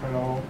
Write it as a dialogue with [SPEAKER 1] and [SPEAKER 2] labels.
[SPEAKER 1] Hello.